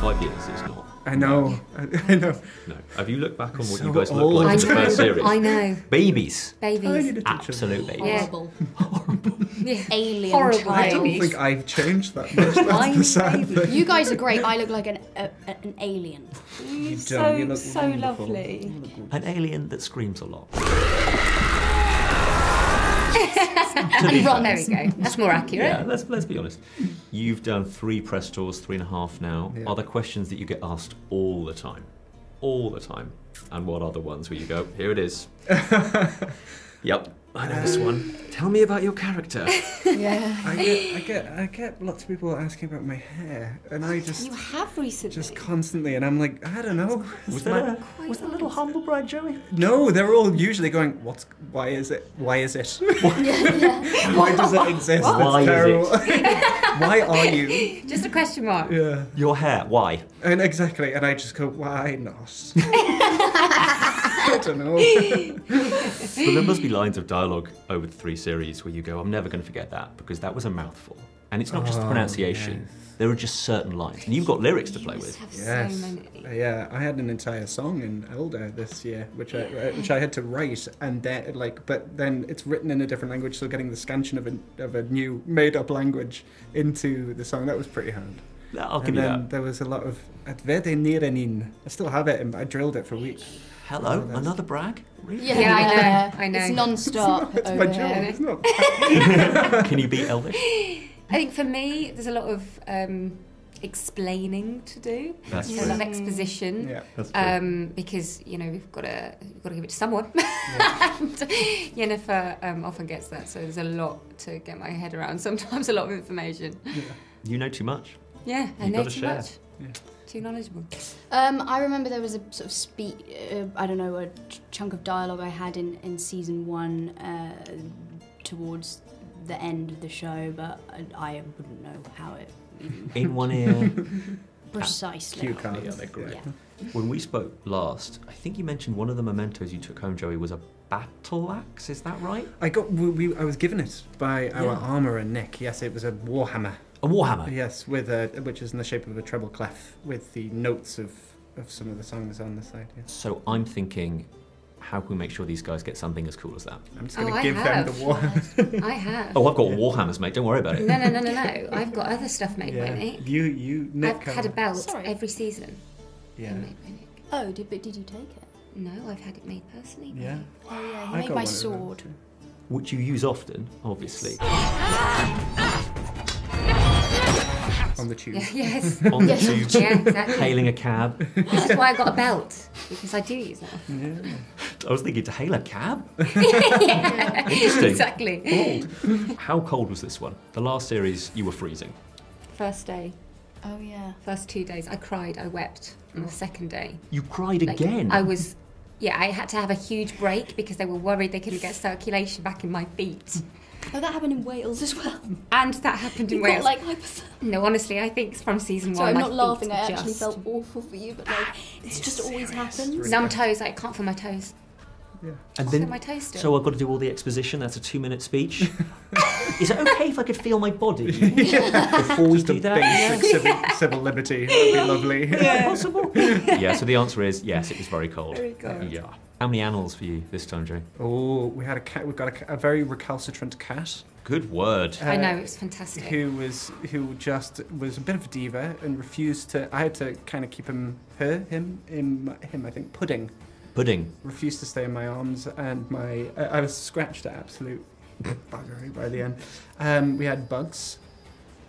Five years is not. I know. I, I know. No. Have you looked back on what So you guys old. looked like in the first series? I know. Babies. Babies. needed to Absolute babies. Yeah. Horrible. Yeah. Alien Horrible I don't think I've changed that much. That's I'm the sad baby. thing. You guys are great. I look like an a, a- an alien. You so. You look so wonderful. lovely. An alien that screams a lot. And Ron, there we go. That's more accurate. Yeah, let's let's be honest. You've done three press tours, three and a half now. Yeah. Are there questions that you get asked all the time? All the time. And what are the ones where you go, here it is. yep, I know this one. Tell me about your character. Yeah. I get, I get, I get lots of people asking about my hair, and I just, You have recently. just constantly, and I'm like, I don't know. Was It's that, my- a, was that a little humble bride, Joey? No, they're all usually going, "What's? Why is it? Why is it? why does it exist? Why is That's it? terrible. why are you? Just a question mark. Yeah, Your hair, why? and exactly, and I just go, why not? I don't know. But there must be lines of dialogue over the three series where you go, I'm never going to forget that because that was a mouthful. And it's not just the Oh, pronunciation, there are just certain lines. And you've got lyrics to play with. Have Yes. so many. Yeah, I had an entire song in Elder this year, which I which I had to write, and then like, but then it's written in a different language, so getting the scansion of a of a new made up language into the song that was pretty hard. I'll give and you then that. there was a lot of Advede Nirenin. I still have it, and I drilled it for weeks. Hello, Oh, another brag? Really? Yeah, Yeah, I know, I know. It's non-stop It's over my job. It's not. Can you beat Elvish? I think for me, there's a lot of um, explaining to do. That's a true. lot of exposition. Yeah. That's true. Um, because you know we've got to we've got to give it to someone, and Yennefer um, often gets that. So there's a lot to get my head around. Sometimes a lot of information. you know too much. Yeah, I You've know too share. much. Yeah. Too knowledgeable. Um, I remember there was a sort of speak, uh, I don't know, a ch- chunk of dialogue I had in, in season one uh, towards the end of the show, but I, I wouldn't know how it even In one ear. precisely. Cue cards. Yeah, they're great. Yeah. When we spoke last, I think you mentioned one of the mementos you took home, Joey, was a battle axe. Is that right? I got. We, we, I was given it by our Yeah. armourer Nick. Yes, it was a warhammer. A warhammer. Yes, with a which is in the shape of a treble clef with the notes of, of some of the songs on the side. Yes. So I'm thinking, how can we make sure these guys get something as cool as that? I'm just Oh, going to I give them the have. warhammer. I have. Oh, I've got warhammers, mate. Don't worry about it. No, no, no, no, no. I've got other stuff made by Nick. You, you, Nick. I've had a belt Sorry. every season. Yeah. Made by Nick. Oh, did, but did you take it? No, I've had it made personally. Yeah. Oh yeah, he I made my one of them, sword. Which you use often, obviously. Ah! Ah! On the tube. Yeah, yes. On the Yes. tube, yeah, exactly. hailing a cab. This is why I got a belt because I do use that. Yeah. I was thinking to hail a cab. yeah, Interesting. exactly. Cold. How cold was this one? The last series, you were freezing. First day, Oh yeah. first two days, I cried, I wept. On the second day, You cried Like, again. I was, yeah, I had to have a huge break because they were worried they couldn't get circulation back in my feet, Oh, that happened in Wales as well. and that happened in You Wales. got like hypothermia. no, honestly, I think it's from season Sorry, one. I'm not feet laughing. I actually felt awful for you, but like ah, it's just always happens. numb toes. I can't feel my toes. Yeah. and Feel then, my toes still. so I've got to do all the exposition. That's a two-minute speech. Is it okay if I could feel my body before we Just a do that? basic civil, civil liberty. That'd be lovely. Possible. yeah. So the answer is yes. It was very cold. Very cold. Yeah. How many animals for you this time, Joe? Oh, we had a cat. We've got a, a very recalcitrant cat. Good word. I uh, know it was fantastic. Who was who just was a bit of a diva and refused to. I had to kind of keep him, her, him, in my, him. I think pudding Pudding. refused to stay in my arms, and my I I was scratched at absolute buggery by the end. Um, we had bugs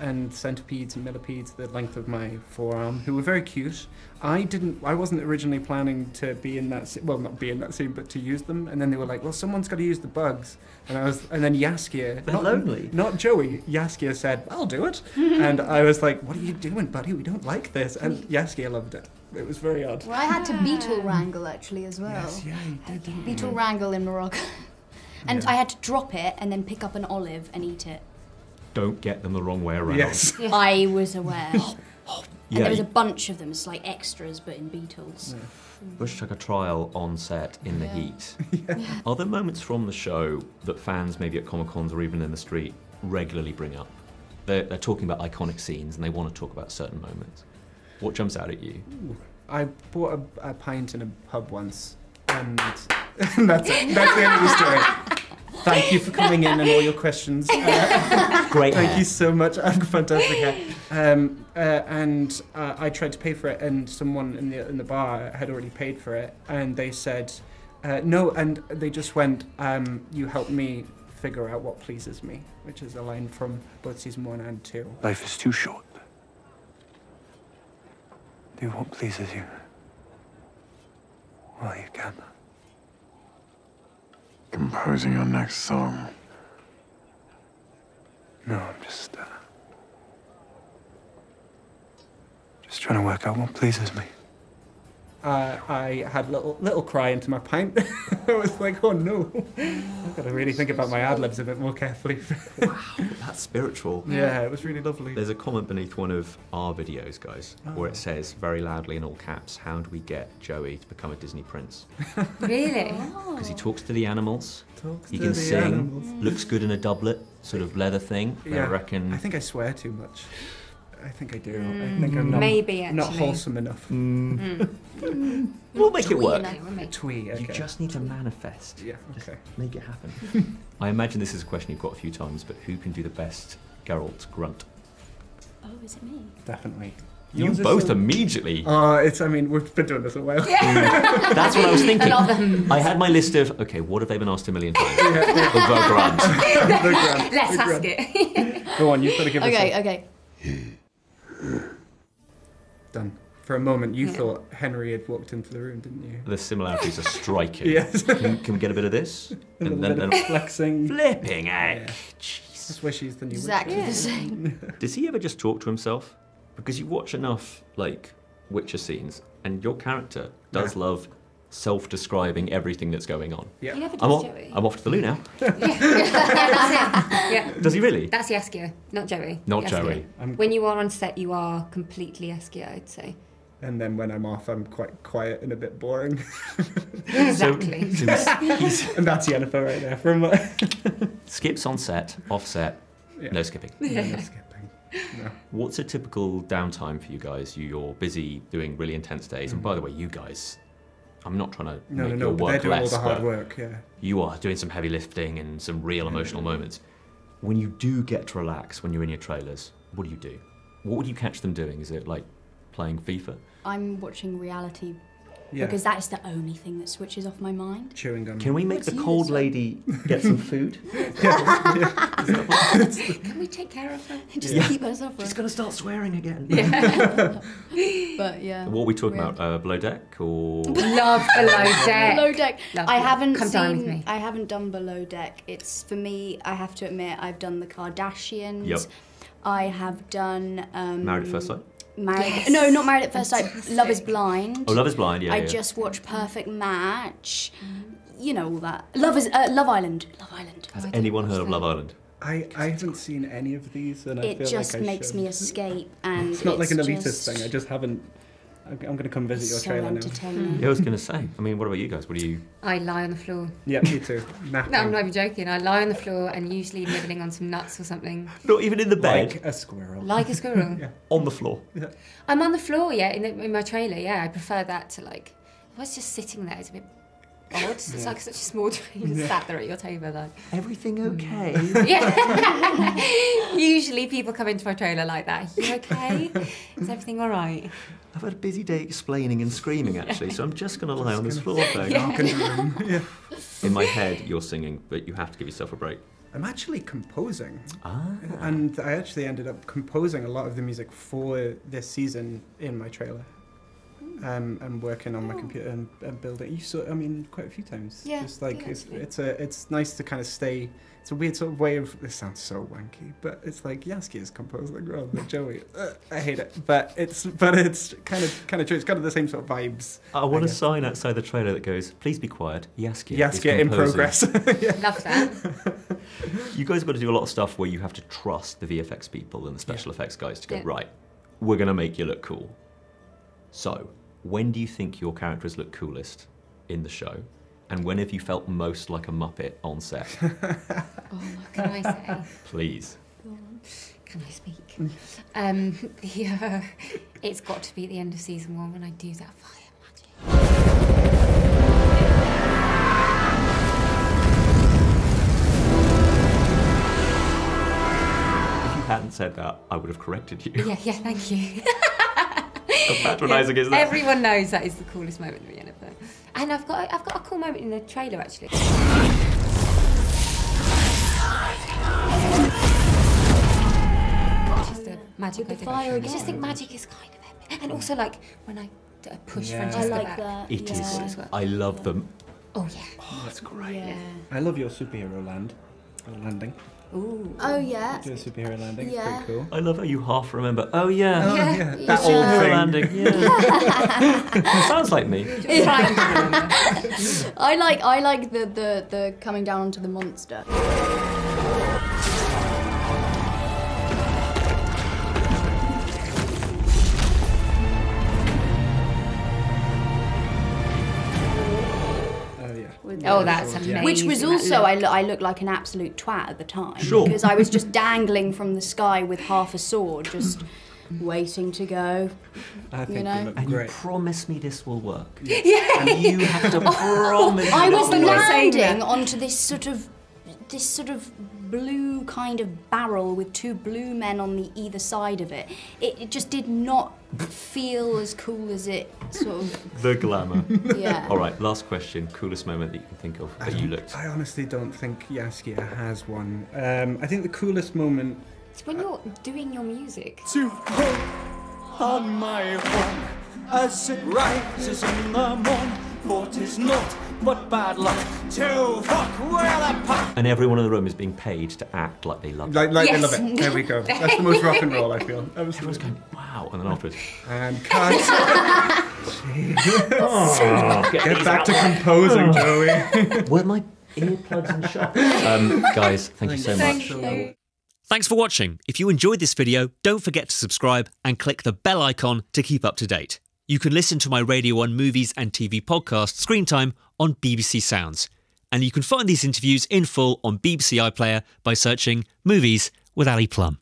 and centipedes and millipedes the length of my forearm, who were very cute. I didn't. I wasn't originally planning to be in that. Well, not be in that scene, but to use them. And then they were like, "Well, someone's got to use the bugs." And I was. And then Jaskier, They're not lonely. not Joey. Jaskier said, "I'll do it," and I was like, "What are you doing, buddy? We don't like this." And Jaskier loved it. It was very odd. Well, I had to beetle wrangle actually as well. Yes, yeah, you did, didn't you? Beetle wrangle in Morocco. And Yeah. I had to drop it and then pick up an olive and eat it. Don't get them the wrong way around. Yes. I was aware. and Yeah. there was a bunch of them. It's like extras, but in beetles. Bush took a trial on set in the Yeah. heat. Are there moments from the show that fans, maybe at Comic Cons or even in the street, regularly bring up? They're, they're talking about iconic scenes and they want to talk about certain moments. What jumps out at you? I bought a, a pint in a pub once, and that's it. That's the end of the story. Thank you for coming in and all your questions. Uh, Great thank hair. you so much. I've got fantastic hair. Um, uh, and uh, I tried to pay for it, and someone in the in the bar had already paid for it, and they said uh, no, and they just went, um, "You help me figure out what pleases me," which is a line from both season one and two. Life is too short. Do what pleases you. While you can. Composing your next song. No, I'm just, uh, just trying to work out what pleases me. Uh, I had a little little cry into my pint. I was like, oh no, I've got to really think about my ad libs a bit more carefully. Wow, that's spiritual. yeah, it was really lovely. There's a comment beneath one of our videos, guys, where Oh. it says very loudly in all caps, "How do we get Joey to become a Disney prince?" Really? Because he talks to the animals, Talks he to can the sing, animals. looks good in a doublet, sort of leather thing. I reckon. I think I swear too much. I think I do. I mm. think I'm not, Maybe actually. not wholesome enough. Mm. mm. we'll make it work. enough. We'll make- Twee. Okay. You just need to manifest. Yeah. Just Okay. make it happen. I imagine this is a question you've got a few times, but who can do the best Geralt grunt? Oh, is it me? Definitely. You Yours is both so- immediately. Oh, it's. I mean, we've been doing this a while. Mm. That's what I was thinking. lot of them. I had my list of okay, what have they been asked a million times? Yeah. Although grunt. The grunt, Let's the ask grunt. it. Go on, you've got to give us Okay, okay. Done. For a moment, you Yeah. thought Henry had walked into the room, didn't you? The similarities are striking. Yes. Can, can we get a bit of this? A little And then, bit of then flexing. flipping heck. Yeah. Jeez. That's why she's the new Exactly witch. the same. Does he ever just talk to himself? Because you watch enough like Witcher scenes, and your character does Yeah. love self-describing everything that's going on. You Yeah. never I'm did, off, Joey. I'm off to the loo now. yeah, that's it. Yeah, Does he really? that's Jaskier, not Joey. Not Jaskier. Joey. I'm, When you are on set, you are completely Jaskier, I'd say. and then when I'm off, I'm quite quiet and a bit boring. Exactly. So he's, he's and that's Yennefer right there. From uh, skips on set, off set, yeah. no skipping. No, no skipping. No. What's a typical downtime for you guys? You, you're busy doing really intense days, and by the way, you guys, I'm not trying to No, make no, no. your But they're work doing all less, the hard but work. Yeah. you are doing some heavy lifting and some real emotional moments. When you do get to relax when you're in your trailers, what do you do? What would you catch them doing? Is it like playing FIFA? I'm watching reality Yeah. because that is the only thing that switches off my mind. chewing gum. Can we make What's the cold this lady get some food? Can we take care of her? Just Yeah. to keep myself She's right. going to start swearing again. Yeah. But yeah. What are we talking Real. about? Uh, below deck or? Love below deck. Below deck. Love I haven't Come seen. down with me. I haven't done below deck. It's for me. I have to admit, I've done the Kardashians. Yep. I have done. Um, Married at first sight? Married. Yes. No, not married at first sight. Fantastic. Love is blind. Oh, Love is Blind, yeah. I yeah. just watched Perfect Match. You know all that. Love is uh, Love Island. Love Island. Has I don't anyone heard of. Love Island? I, I haven't seen any of these, and I It feel just like I makes should. me escape, and It's not like an elitist just thing. I just haven't. I'm, I'm going to come visit your so trailer now. entertaining. Yeah, I was going to say. I mean, what about you guys? What do you? I lie on the floor. Yeah, me too. Napping. No, I'm not even joking. I lie on the floor and usually nibbling on some nuts or something, Not even in the bed, Like a squirrel. like a squirrel. Yeah. on the floor. I'm on the floor, yeah, in, the, in my trailer. Yeah, I prefer that to like. I was just sitting there. It's a bit odd. It's Yeah. like such a small. You just sat there at your table, like. Everything okay? Yeah. Usually people come into my trailer like that. You okay? Is everything all right? I've had a busy day explaining and screaming, actually, so I'm just going to lie on this floor thing. Dark in. Yeah. In my head, you're singing, but you have to give yourself a break. I'm actually composing, Ah. and I actually ended up composing a lot of the music for this season in my trailer. Um, I'm working on my computer and, and building. You saw, I mean, quite a few times. Yeah, Just like yeah, it's, it's a, it's nice to kind of stay. It's a weird sort of way of. This sounds so wanky, but it's like Jaskier is composing rather than Joey. Uh, I hate it, but it's, but it's kind of, kind of true. It's kind of the same sort of vibes. I want a sign outside the trailer that goes, please be quiet, Jaskier. is Jaskier in progress. yeah. Love that. You guys have got to do a lot of stuff where you have to trust the VFX people and the special effects guys to go, Yeah. right, we're going to make you look cool. So, when do you think your characters look coolest in the show? And when have you felt most like a Muppet on set? Oh, what can I say? Please. Can I speak? Um, the, uh, it's got to be at the end of season one when I do that fire magic. If you hadn't said that, I would have corrected you. Yeah, yeah, thank you. How patronising is that? Everyone knows that is the coolest moment of the NFL. And I've got I've got a cool moment in the trailer actually. Which is the magic With I the did. fire I just think magic is kind of epic. And also like when I push Yeah. Francesca I like back. that. It is. yeah. as well. I love them. Oh yeah. Oh, that's great. Yeah. I love your superhero land. uh, Landing. Ooh. Oh yeah. Do a superhero landing. Yeah. It's pretty cool. I love how you half remember. Oh yeah. Oh, Yeah. yeah. Yeah. That old thing. landing. Yeah. Sounds like me. Trying to remember. I like I like the the the coming down onto the monster. Oh yeah. With that's Yeah. amazing. Which was also. I, lo- I looked like an absolute twat at the time Sure. because I was just dangling from the sky with half a sword, just waiting to go. I think know? you look And great. you promise me this will work. Yeah. And you have to promise. I was this will work. saying that. landing onto this sort of this sort of blue kind of barrel with two blue men on the either side of it. It, it just did not feel as cool as it sort of The glamour. yeah. All right, last question. Coolest moment that you can think of that you looked. I honestly don't think Jaskier has one. Um, I think the coolest moment. It's when you're doing your music. to hope on my horn as it rises in the morn. For 'tis naught but bad luck to fuck with a puck. And everyone in the room is being paid to act like they love it. Like, like I Yes. love it. There we go. That's the most rock and roll I feel. Everyone's going, wow. And then afterwards, And cut. oh, Get back to composing, Joey. Were my earplugs in shop? Um, guys, thank you so much. Thank you. Thanks for watching. If you enjoyed this video, don't forget to subscribe and click the bell icon to keep up to date. You can listen to my Radio 1 movies and TV podcast, Screen Time, on BBC Sounds. And you can find these interviews in full on BBC iPlayer by searching Movies with Ali Plumb.